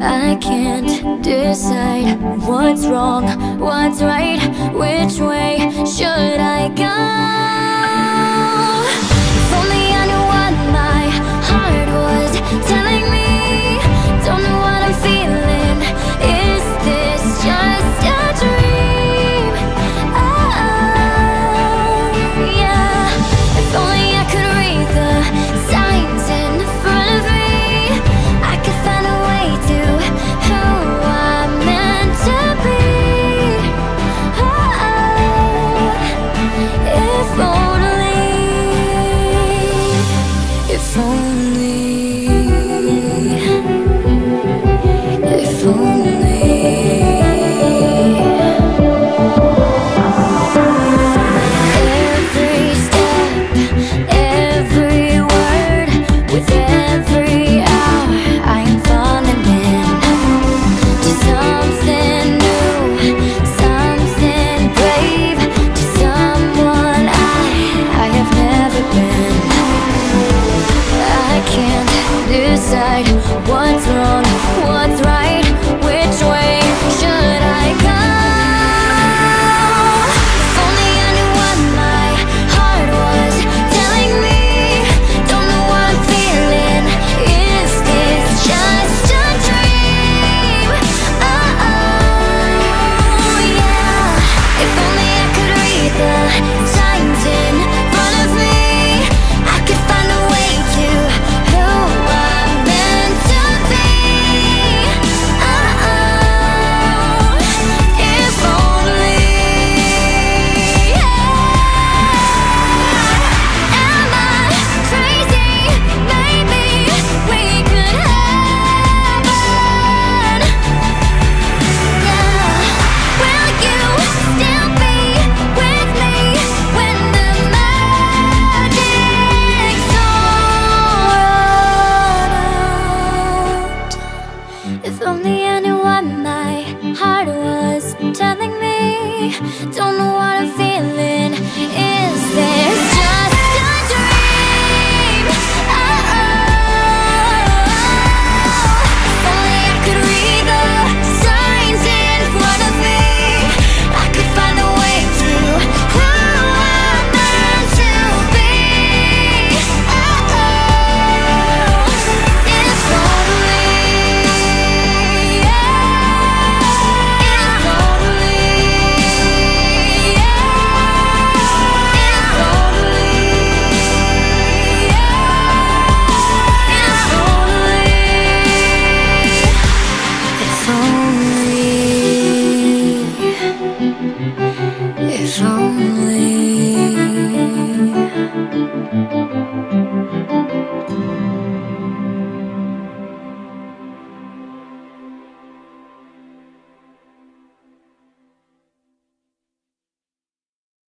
I can't decide what's wrong, what's right Which way should I go?